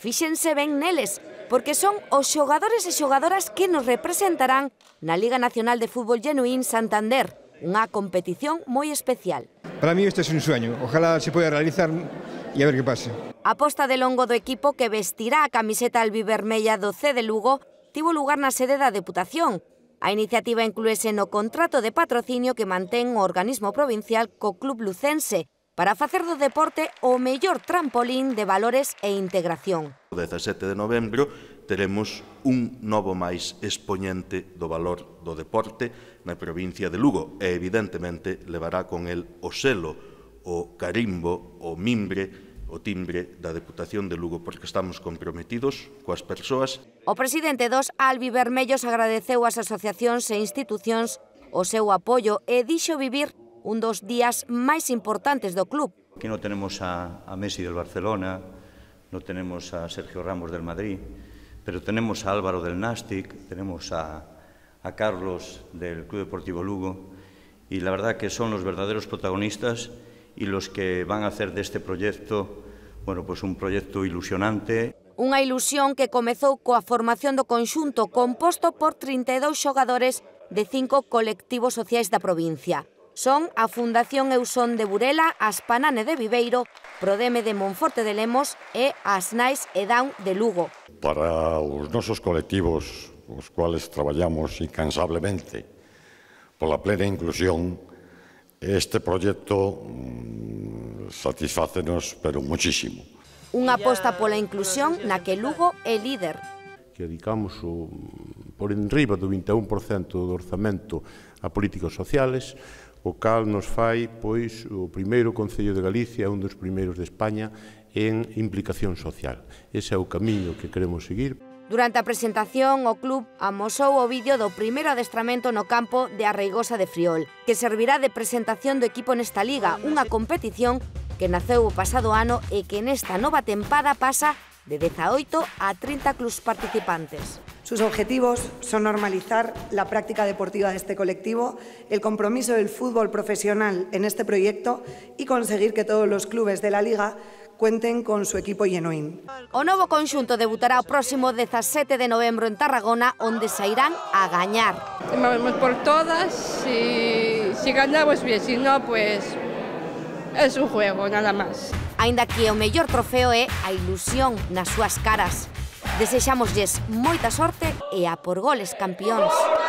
Fíxense ben neles, porque son os xogadores e xogadoras que nos representarán na Liga Nacional de Fútbol Genuín Santander, unha competición moi especial. Para mí este é es un sueño, ojalá se poida realizar e a ver que pase. A posta de longo do equipo que vestirá a camiseta albivermella do C de Lugo tivo lugar na sede da Deputación. A iniciativa incluese no contrato de patrocinio que mantén o organismo provincial co Club Lucense, para facer do deporte o mellor trampolín de valores e integración. O 17 de novembro teremos un novo máis expoñente do valor do deporte na provincia de Lugo e evidentemente levará con el o selo, o carimbo, o mimbre, o timbre da Deputación de Lugo porque estamos comprometidos coas persoas. O presidente dos Albi Vermellos agradeceu ás asociacións e institucións o seu apoio e dixo vivir un dos días máis importantes do club. Aquí non tenemos a, a Messi del Barcelona, non tenemos a Sergio Ramos del Madrid, pero tenemos a Álvaro del Nastic, tenemos a, a Carlos del Club Deportivo Lugo, y la verdad que son los verdaderos protagonistas y los que van a hacer de este proyecto bueno, pues un proyecto ilusionante. Unha ilusión que comezou coa formación do conxunto composto por 32 xogadores de cinco colectivos sociais da provincia. Son a Fundación Eusón de Burela, Aspanane de Viveiro, Prodeme de Monforte de Lemos e as Nais e Down de Lugo. Para os nosos colectivos, os cuales traballamos incansablemente pola plena inclusión, este proxecto mm, satisfácenos, pero muchísimo. Unha aposta pola inclusión na que Lugo é líder. Que dedicamos o, mm, por enriba do 21% do orzamento a políticas sociales, o cal nos fai pois o primeiro Concello de Galicia, un dos primeiros de España, en implicación social. Ese é o camiño que queremos seguir. Durante a presentación, o club amosou o vídeo do primeiro adestramento no campo de Arraigosa de Friol, que servirá de presentación do equipo nesta liga, unha competición que naceu o pasado ano e que nesta nova tempada pasa de 18 a 30 clubs participantes. Sus objetivos son normalizar la práctica deportiva de este colectivo, el compromiso del fútbol profesional en este proyecto y conseguir que todos los clubes de la Liga cuenten con su equipo Llenoín. O novo conxunto debutará o próximo 17 de novembro en Tarragona, onde se irán a gañar. Vamos por todas, si, si ganamos bien, si no, pues es un juego, nada más. Ainda que o mellor trofeo é a ilusión nas súas caras. Desexámoslles moita sorte e a por goles campións.